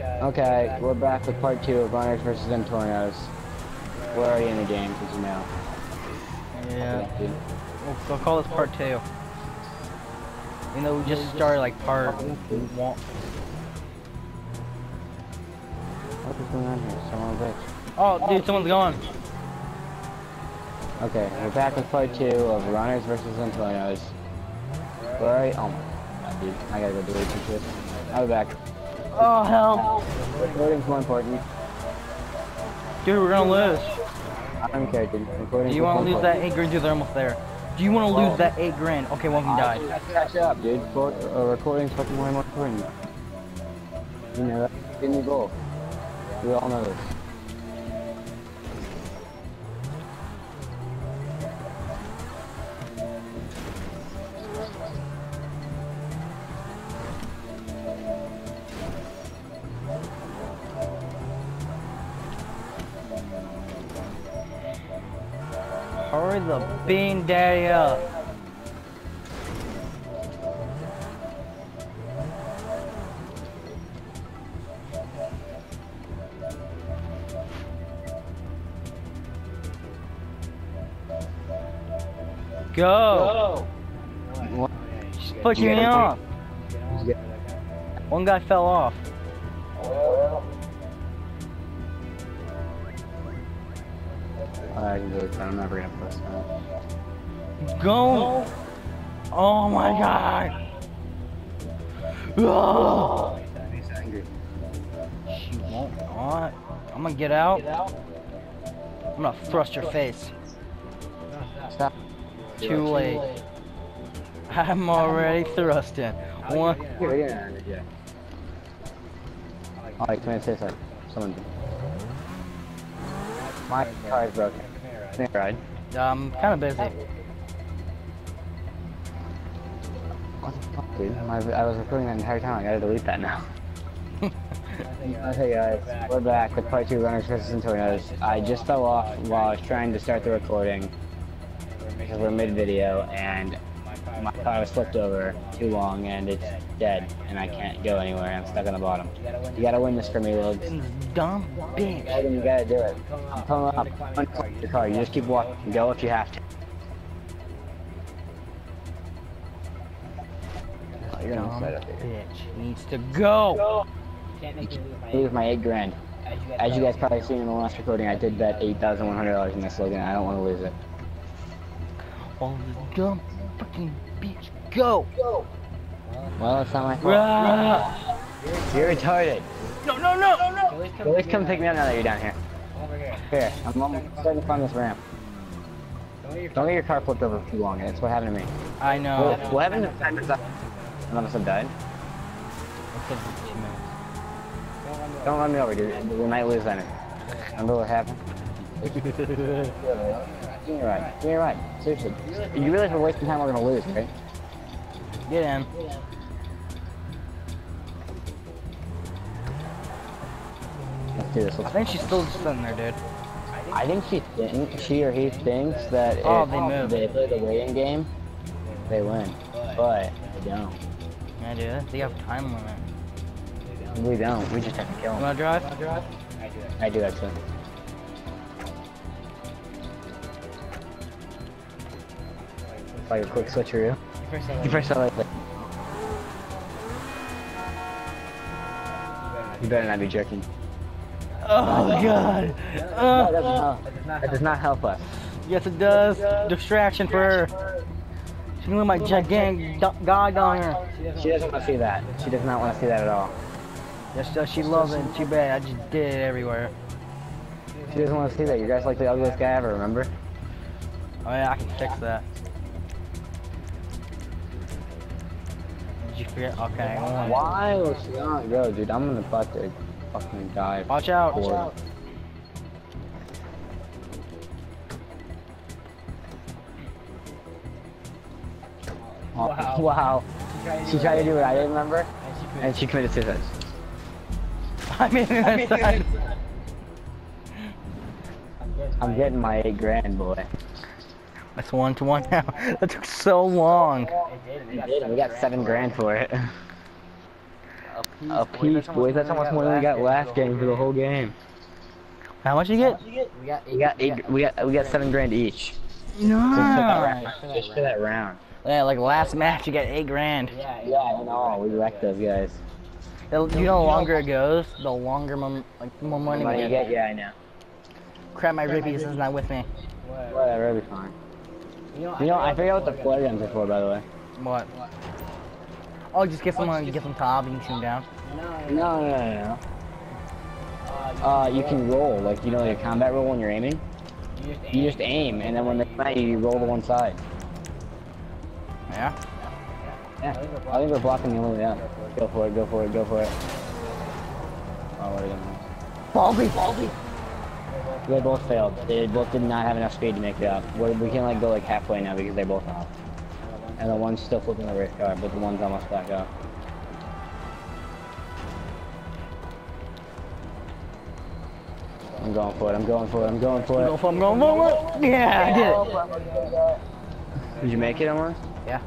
Okay, we're back with part two of Runners versus Zentornos. We're already in the game, as you know. Yeah. We'll, we'll call this part two. You know, we just started like part one. What is going on here? Someone bitch. Oh, dude, someone's going. Okay, we're back with part two of Runners versus Zentornos. We're already. Oh my god, dude. I gotta go delete some shit. I'll be back. Oh, hell. Recording's more important. Dude, we're gonna lose. I don't care, dude. Recording's Do you want to lose that eight grand? Dude, they're almost there. Do you want to lose that eight grand? Okay, one of them died. Catch up, dude. For, uh, recording's fucking more more important. You know that. Give me goal. We all know this. Hurry the bean daddy up. Go. Pushing You me off. One guy fell off. I can do it, but I'm never gonna post that. Go. Oh my god. Ugh. He's angry. She won't not. I'm gonna get out. I'm gonna thrust your face. Stop. Too late. I'm already thrusting. One. You're already in it, yeah. Oh, like, come here, say something. Someone do. My car is broken. Come here, ride. Um, I'm kind of busy. What the fuck, dude? My, I was recording that entire time. I gotta delete that now. Okay, guys, we're back with part two Runners vs. Zentornos. I just fell off while I was trying to start the recording because we're mid video and my car was flipped over too long and it's dead and I can't go anywhere. I'm stuck on the bottom. You gotta win this for me, Logs. Dumb bitch. You gotta do it. I'm coming up. Unplug your car. You just keep walking. Go if you have to. Oh, you're Dumb not set up here. bitch needs to go. Lose my eight grand. As you guys probably seen in the last recording, I did bet eight thousand one hundred dollars in this Logan. I don't want to lose it. Oh, dumb fucking bitch. Go. Well, it's not my fault. Rah. You're retarded. No, no, no, no, no. Please come pick me up now that you're down here. Here, I'm almost starting to climb this ramp. Don't get your car flipped over too long. That's what happened to me. I know. What, what happened to the time none of us have died? It took two minutes. Don't run me over, dude. We might lose then. Remember what happened? Give me a ride. Give me a ride. Seriously. You realize we're wasting time, we're gonna lose, right? Get in. Let's do this. I Let's think she's still just sitting there, dude. I think she thinks, she or he thinks that Oh, if they they play the waiting game, they win. But they don't. Yeah, dude. They have time limit. We don't. We just have to kill You them. wanna drive? I do actually. Like a quick switcheroo. You press that like that. You better not be jerking. Oh god. No, Uh, that does not, that does not help us. yes, it does. Distraction for her. She can look my gigantic god on her. She doesn't want to see that. She does not want to see that at all. Yes, does. She loves it. Too bad. I just did it everywhere. She doesn't want to see that. You guys like the ugliest guy ever, remember? Oh yeah, I can fix that. You forget? Okay. Why was she not go, dude? I'm gonna about to fucking die. Watch out. for- Oh, wow. She tried to do what I didn't remember, and she committed suicide. I'm in that side. I'm getting my eight grand, boy. That's one to one now. That took so long. We did, and we got seven grand for it. A piece, boys. That's almost more than we got last game for the whole game. How much you get? We got eight. We got we got seven grand each. Just for that No. round. Just for that round. Yeah, like last match, you get eight grand. Yeah, yeah, I know. We wrecked those guys. The- You know, the longer it goes, the longer mom, like the more money we Money you get. get? Yeah, I know. Crap, my rippies is not with me. Whatever, it'll be fine. You know, I forget what the flare guns are for, by the way. What? Oh, just get some, uh, get some top, you can shoot down. No, no, no, no. Uh, you can roll, like, you know, like a combat roll when you're aiming. You just aim, and then when they come at you, you roll to one side. Yeah. Yeah, I think we're blocking the only way out. Go for it, go for it, go for it. Oh, what are you doing? Baldy, Baldy. They both failed. They both did not have enough speed to make it up. We're, we can like go like halfway now because they're both off. And the one's still flipping the race car, but the one's almost back up. I'm going for it, I'm going for it, I'm going for Go it. for him, Going for it. Yeah, I did it. Did you make it, Omar? Yeah.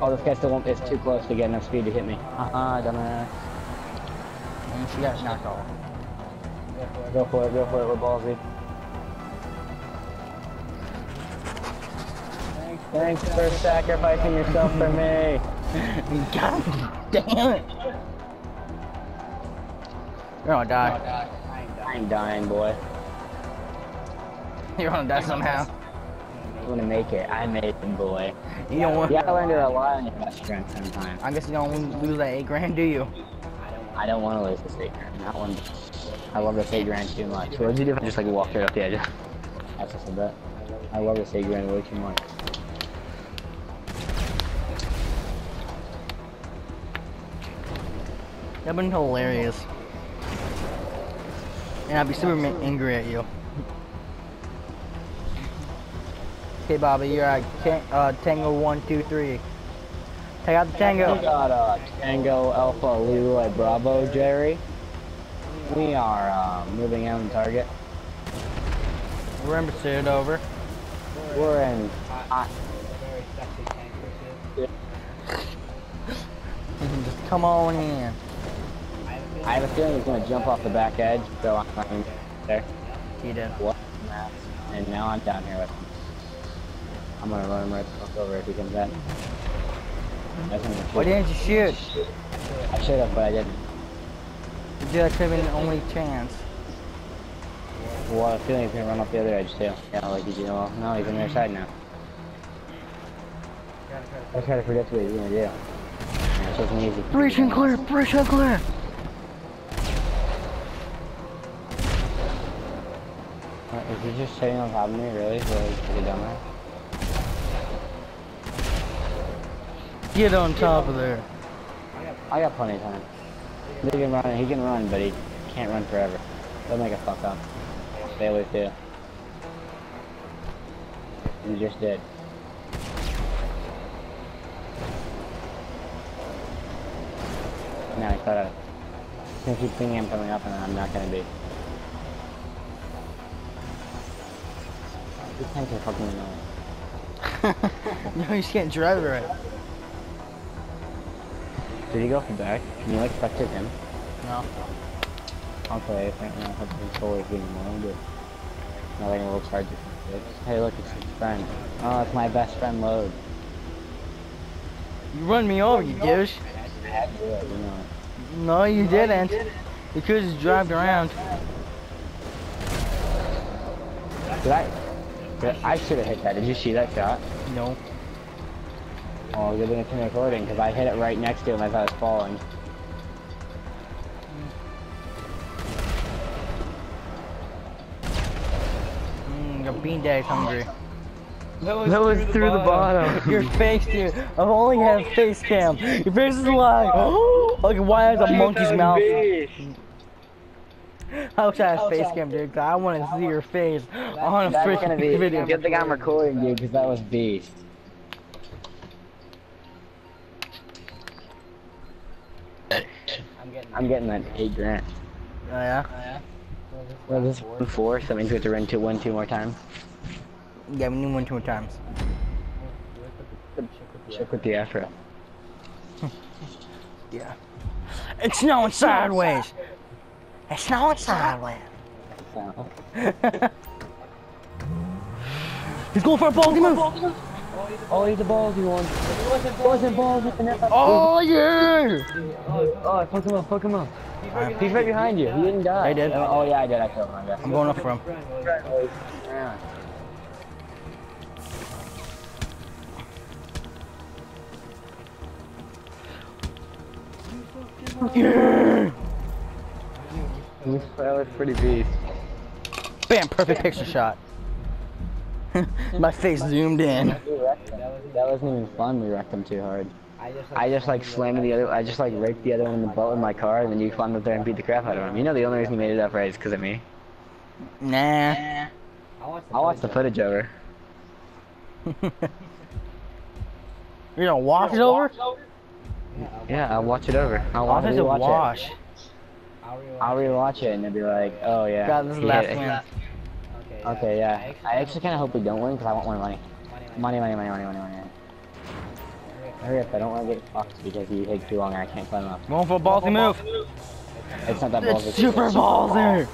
Oh, this guy still won't, it's too close to get enough speed to hit me. Uh-huh, dumbass. And she got knocked off. Go for it, go for it, we're ballsy. Thanks for sacrificing yourself for me. God damn it. You're gonna die. I'm dying, boy. You're gonna die somehow. I'm gonna make it. I made it, boy. You don't want. You gotta learn to rely on your best friend sometimes. I guess you don't wanna lose that eight grand, do you? I don't want to lose this eight grand. That one. I love this eight grand too much. What would you do if I just like walked right up the edge? I just said that. I love this eight grand way too much. That'd been hilarious. And I'd be super angry at you. Okay, Bobby, you're at ta- uh, Tango 123. Take out the We Tango. got uh, Tango Alpha Leroy Bravo Jerry. We are uh, moving out on target. Remember, it over. We're in. Uh, Just come on in. I have a feeling he's gonna jump off the back edge, so I'm there. He did. What? And now I'm down here with him. I'm gonna run him right the fuck over if he comes at me. That's when I'm gonna Why didn't you shoot? I should have, but I didn't. Dude, that could have been the only chance. Well, I a feeling he's gonna run off the other edge too. Yeah, like he's gonna. No, he's on the other side now. I try to predict what he's gonna do. Yeah, it wasn't easy. Breach and clear, breach and clear. Is he just sitting on top of me, really? Really, pretty dumbass? Get on top of there. I got plenty of time. He can run, he can run, but he can't run forever. They'll make a fuck up. They always do. You just did. Now I thought I gonna keep thinking I'm coming up and I'm not gonna be. These tanks are fucking annoying. no, you just can't drive it right. Did he go from back? Can you like spectate him? No. Okay, I think I have the controllers being more, but nothing a little charger. Hey, look, it's his friend. Oh, it's my best friend load. You run me over, you douche. I had to do it, you know. No, you didn't. You could just drive around. Did I? Did I should have hit that. Did you see that shot? No. Oh, good thing it's in recording because I hit it right next to him as I was falling. Mm, your bean dad's hungry. That was, through, the bottom. Your face, dude. I've only had face cam. Your face is like, like why has a monkey's mouth? I wish I had face cam, dude, because I want to see your face on a That's gonna freaking be. video. Good thing I'm recording, dude, because that was beast. I'm getting that eight grand. Oh, yeah? Oh, yeah. Well, this is one four, so that means we have to run two, one, two more times. Yeah, we need one two more times. Check with the afro. Yeah. It's snowing sideways. It's snowing sideways. He's going for a ballsy move. Oh, he's a ballsy one. It wasn't ballsy. Oh yeah. Oh, oh, fuck him up, fuck him up. He's right behind you. He didn't die. I did. Oh, oh, yeah, I did. I killed him. I'm going up for him. Yeah. Yeah. That was pretty beast. Bam! Perfect picture shot. My face zoomed in. That wasn't even fun. We wrecked him too hard. I just like slammed the other. I just like raked the other one in the butt with my car, and then you climbed up there and beat the crap out of him. You know the only reason he made it up right is because of me. Nah. I'll watch the footage over. You're gonna wash it over? Yeah, I'll watch it over. I'll I'll watch have it. to Watch wash. it. I'll rewatch it and it'll be like, oh yeah. God, this is last hit it. win. Okay, yeah. I actually kind of hope we don't win because I want more money. Money, money, money, money, money, money. Hurry up! I don't want to get fucked because you take too long and I can't climb up. Going for a ballsy move. It's not that ballsy. It's super ballsy.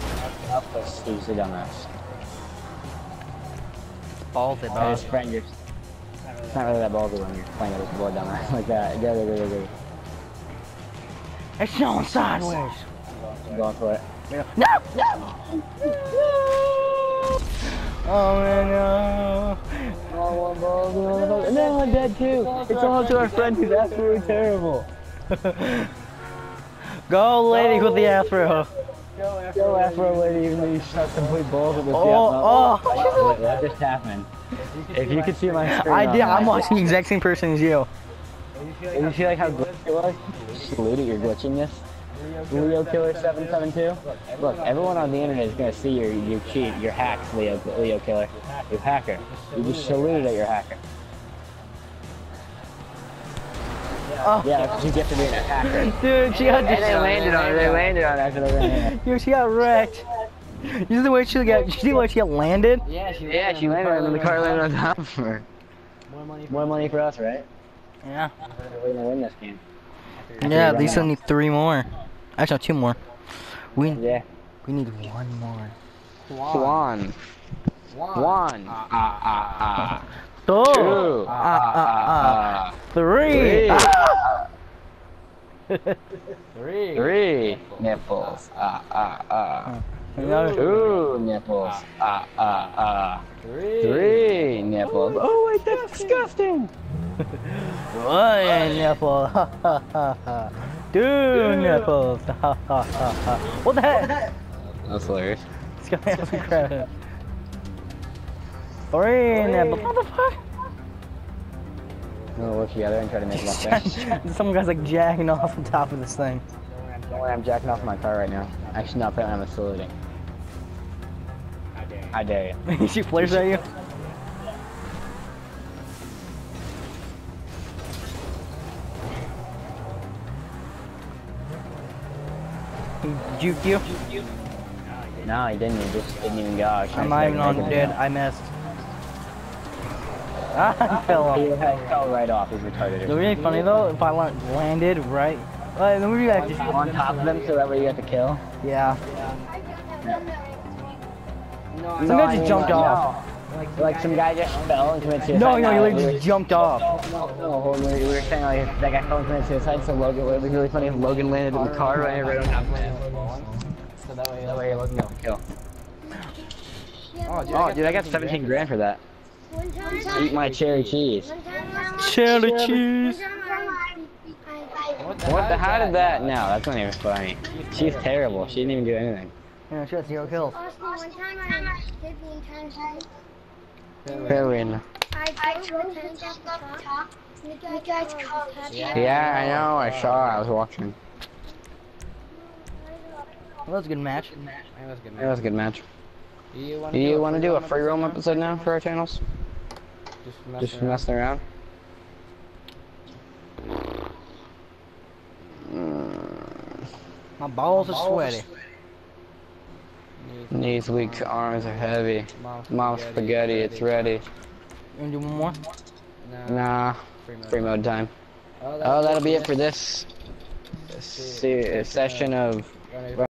Up, Steve's a dumbass. Ballsy, I bro. just friend your. It's not really that ballsy when you're playing with a board dumbass like that. Go, go, go, go, go. It's going sideways. I'm going for it. No, no. Oh man, no. Oh, one ball, one ball. No, I'm dead too. It's all to our friend who's absolutely terrible. Go, lady with the afro. Go Afro lady, even though you shot complete balls with this. Oh, oh. What just happened? If you could see my screen. I did. I'm watching the exact same person as you. Did you see like how glitchy it was? Salute at your glitchiness. Leo Killer 772. Look, everyone on the internet is gonna see your your cheat, your hack, Leo Leo Killer. You hacker. You just saluted at your hacker. Oh, Yeah, that's what you get for being a hacker. dude, she got And they landed on it. They landed on it after they ran. Dude, she got wrecked. You see the way she got? You see the way she got landed? Yeah, she yeah, she landed and then the car landed on top of her. More money More money for us, right? Yeah. We're gonna win this game. Yeah, at least I need three more. Actually, no, two more. We Yeah. we need one more. One. One. Ah ah ah. Two. Two. Ah, ah, ah. Three. Three. Ah! Three nipples. Ah ah ah. Two nipples. Ah ah ah. Three nipples. Oh wait, that's disgusting. One nipple. Ha ha ha ha. Two nipples. Ha ha ha ha. What the heck? That's hilarious. It's gonna have some credit. Three nipples. What the fuck? We'll work together and try to make it up there. Some guy's like jacking off on top of this thing. Don't worry, I'm jacking off my car right now. Actually, not apparently I'm saluting. I dare you. she flares at you. He juked you? No, he didn't. He just didn't even go. I was trying I'm not even on dead. I missed. Ah, he fell off. he fell right off. He's retarded. The really funny though, if I la- landed right, uh, then we actually, on top of them so that way you get the kill. yeah. Some No, guy just mean, jumped no. Off. Like some guy just fell and committed suicide. No, no, he literally just jumped off. No, no, we were, we were saying like that guy fell and committed suicide, so Logan, it would be really funny if Logan landed in the car right, right on top of him. So that way, that way Logan got the kill. Oh, dude, I got 17 grand for that. Eat my cherry cheese. Cherry cheese. What the? How did that? No, that's not even funny. She's terrible. She didn't even do anything. Yeah, she got zero kills. Austin, one time I the entire thing. Heroin. I drove the tent up the top. and The guys called. Yeah, I know. I saw. I was watching. Well, that was a good match. It was a good match. Do you want to do a free roam episode now for our channels? Just messing around. Mm, My balls are sweaty. Knees weak, arms are heavy. Mom's spaghetti, it's ready. You wanna do one more? Nah, free mode time. Oh, oh that'll be it for this se- session of